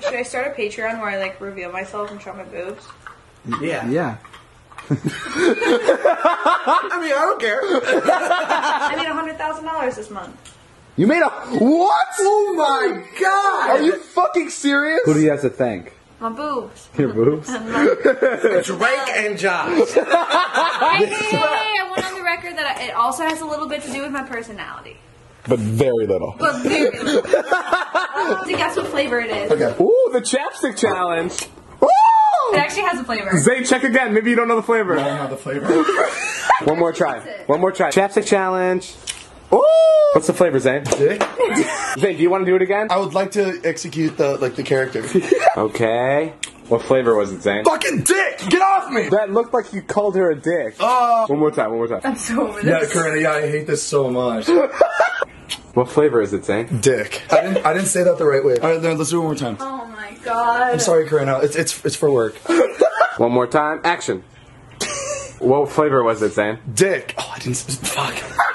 Should I start a Patreon where I like reveal myself and show my boobs? Yeah. Yeah. I mean, I don't care. I made hundred thousand dollars this month. You made a what? Oh my god! Are you fucking serious? Who do you have to thank? My boobs. Your boobs. Drake and Josh. Hey, hey, hey, hey, I want on the record that I, it also has a little bit to do with my personality. but very little. But very little. To guess what flavor it is. Okay. Ooh, the chapstick challenge. It actually has a flavor. Zay, check again. Maybe you don't know the flavor. I don't know the flavor. One more try. One more try. Chapstick challenge. Ooh! What's the flavor, Zay? Dick? Zay, do you want to do it again? I would like to execute the like the character. Okay. What flavor was it, Zane? Fucking dick! Get off me! That looked like you called her a dick. Oh. One more time, one more time. I'm so over Yeah, this. Corinna, yeah, I hate this so much. What flavor is it, Zane? Dick. I didn't, I didn't say that the right way. All right, then let's do it one more time. Oh my god. I'm sorry, Corinna. It's it's it's for work. One more time. Action. what flavor was it, Zane? Dick. Oh, I didn't. Fuck.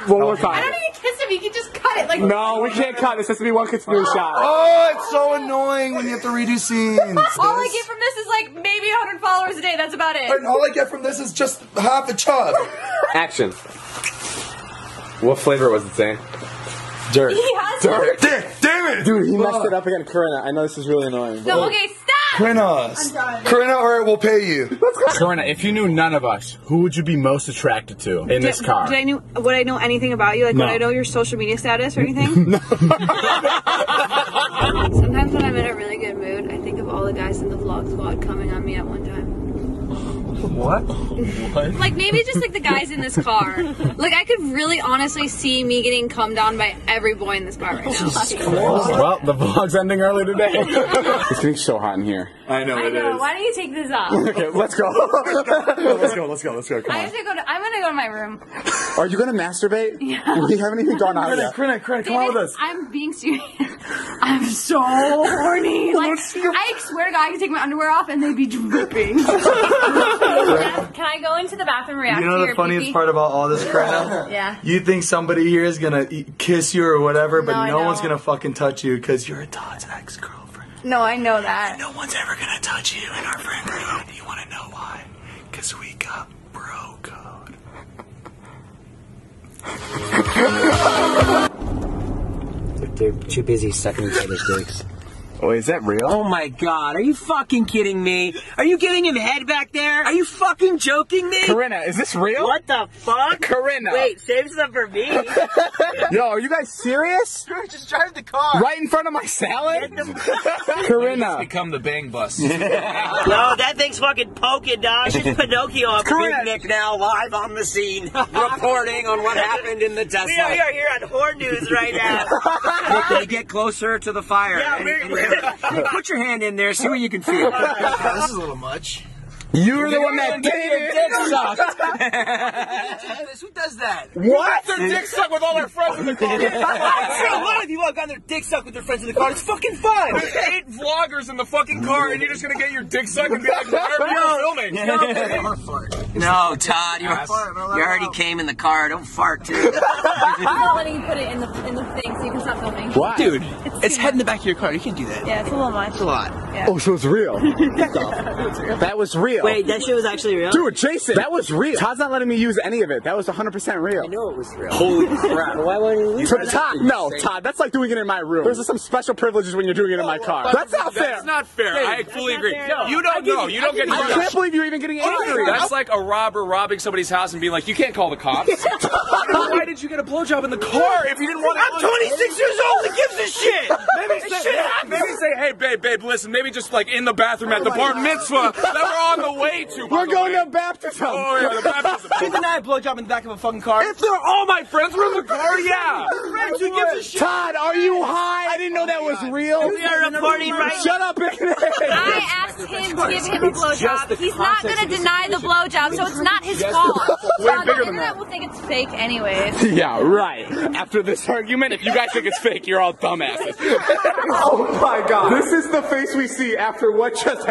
One more oh, time. I don't need to kiss him. You can just cut it like. No, we can't cut. This has to be one continuous oh. shot. Oh, it's so annoying when you have to redo scenes. All I get from this is like maybe 100 followers a day. That's about it. And all I get from this is just half a chub. Action. What flavor was it, Zane? Dirt. He has Dirt. Dick, damn it! Dude, he messed it up again. Corinna, I know this is really annoying. No, okay, stop. Corinna. I'm. Corinna, or it will pay you. Corinna, if you knew none of us, who would you be most attracted to in this car? Did I know? Would I know anything about you? Like, would I know your social media status or anything? no. Sometimes when I'm in a really good mood, I think of all the guys in the vlog squad coming on me at one time. What? Like maybe just like the guys in this car. Like I could really honestly see me getting cummed on by every boy in this car right now. Well, the vlog's ending early today. It's getting so hot in here. I know I it know. is. Why don't you take this off? Okay, let's go. Let's go, let's go, let's go. Come I on. have to go to. I'm gonna go to my room. Are you gonna masturbate? Yeah. We haven't even gone out yet. Corinna, Corinna, come on with us. I'm being serious. I'm so horny. Like I swear to God, I could take my underwear off and they'd be dripping. Can I go into the bathroom and react You to know your the funniest pee-pee? part about all this, Corinna? Yeah. You think somebody here is gonna e- kiss you or whatever, but No, I no one's know. gonna fucking touch you because you're a Todd's ex-girlfriend. No, I know that. No one's ever gonna touch you in our friend group. You wanna know why? Because we got bro code. They're too busy sucking each other's dicks. Oh, is that real? Oh my god, are you fucking kidding me? Are you giving him head back there? Are you fucking joking me? Corinna, is this real? What the fuck? Corinna. Wait, save some for me. Yo, are you guys serious? Just drive the car. Right in front of my salad? Corinna. Become the bang bus. no, that thing's fucking poking, dog. It's Pinocchio on Correct. Big Nick now, live on the scene, reporting on what happened in the Tesla. We are here on Horn News right now. Look, can you get closer to the fire? Yeah, we're, Put your hand in there, see what you can feel. this is a little much. You're the one that did it. Who does that? What? Their dick suck with all their friends in the car. a lot of people have gotten their dick sucked with their friends in the car. It's fucking fun. There's eight vloggers in the fucking car, and you're just gonna get your dick sucked and be like, why are you filming? No, Todd, you, you already came in the car. Don't fart, too. I'm not letting you put it in the in the thing so you can stop filming. Why? Dude, it's head in the back of your car. You can't do that. Yeah, it's a little much. a lot. Oh, so it's real. that was real. Wait, that shit was actually real? Dude, Jason, that was real. Todd's not letting me use any of it. That was 100% real. I know it was real. Holy crap. Why won't you use So, it? Todd, no, Todd, that's like doing it in my room. There's some special privileges when you're doing it in my car. That's not fair. That's not fair. I fully agree. fair. You don't know. You don't get I can't believe you're even getting angry. That's like a robber robbing somebody's house and being like, you can't call the cops. Why did you get a blowjob in the car if you didn't want to? I'm 26 years old. Who gives a shit? Maybe say, hey, babe, babe, listen, maybe just like in the bathroom at the bar mitzvah that we're on the way to. We're going way. to baptism. Oh, yeah, the baptism. You deny a blowjob in the back of a fucking car. If they're all my friends were in the car, yeah. Friends, who gives a shit? Todd, are you high? I didn't know that was oh real. We are reporting right Shut up, Nick. I asked him to give him a blowjob. He's not going to deny the blowjob, so it's not his fault. Way bigger the internet will think it's fake anyways. Yeah, right. After this argument, if you guys think it's fake, you're all dumbasses. oh my god. This is the face we see after what just happened.